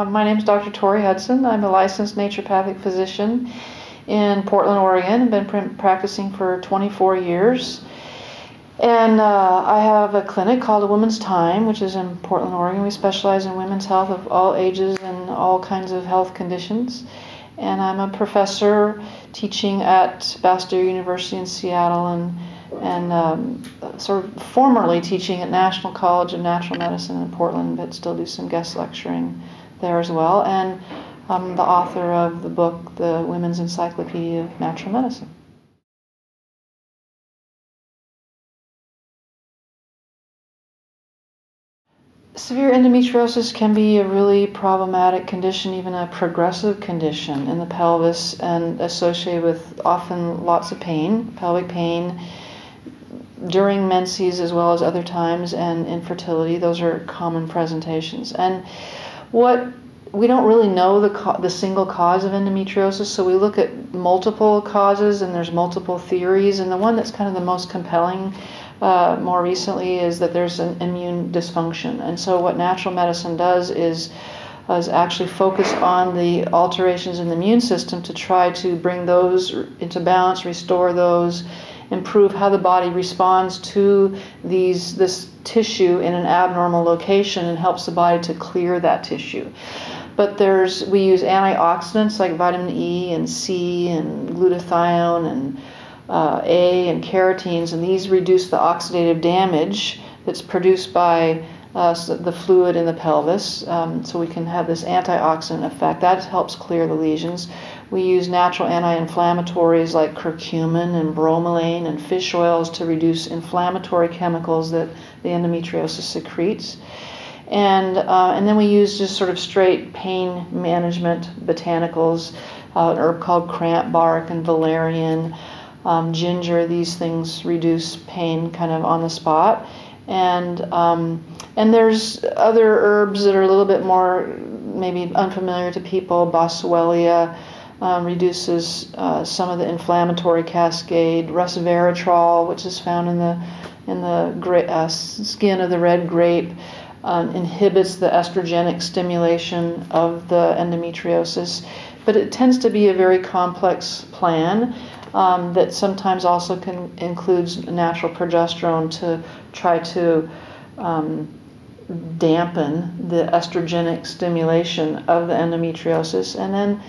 Uh, my name is Dr. Tori Hudson. I'm a licensed naturopathic physician in Portland, Oregon. I've been pr- practicing for 24 years. And uh, I have a clinic called A Woman's Time, which is in Portland, Oregon. We specialize in women's health of all ages and all kinds of health conditions. And I'm a professor teaching at Bastyr University in Seattle and and um, sort of formerly teaching at National College of Natural Medicine in Portland, but still do some guest lecturing there as well. And I'm the author of the book, The Women's Encyclopedia of Natural Medicine. Severe endometriosis can be a really problematic condition, even a progressive condition in the pelvis, and associated with often lots of pain, pelvic pain during menses as well as other times, and infertility. Those are common presentations. And what we don't really know the the single cause of endometriosis, so we look at multiple causes, and there's multiple theories. And the one that's kind of the most compelling uh, more recently is that there's an immune dysfunction. And so, what natural medicine does is is actually focus on the alterations in the immune system to try to bring those into balance, restore those, improve how the body responds to these this tissue in an abnormal location, and helps the body to clear that tissue. But there's we use antioxidants like vitamin E and C and glutathione and uh, A and carotenes, and these reduce the oxidative damage that's produced by uh, the fluid in the pelvis. Um, so we can have this antioxidant effect. That helps clear the lesions. We use natural anti-inflammatories like curcumin and bromelain and fish oils to reduce inflammatory chemicals that the endometriosis secretes. And, uh, and then we use just sort of straight pain management botanicals, uh, an herb called cramp bark and valerian um, ginger, these things reduce pain kind of on the spot. And, um, and there's other herbs that are a little bit more maybe unfamiliar to people. Boswellia um, reduces uh, some of the inflammatory cascade. Resveratrol, which is found in the, in the gra- uh, skin of the red grape, um, inhibits the estrogenic stimulation of the endometriosis. But it tends to be a very complex plan um, that sometimes also can includes natural progesterone to try to um, dampen the estrogenic stimulation of the endometriosis. And then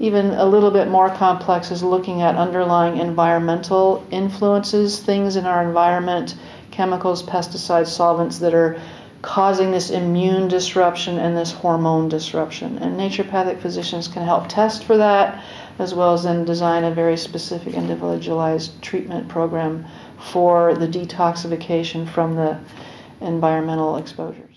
even a little bit more complex is looking at underlying environmental influences, things in our environment, chemicals, pesticides, solvents that are causing this immune disruption and this hormone disruption. And naturopathic physicians can help test for that as well as then design a very specific individualized treatment program for the detoxification from the environmental exposures.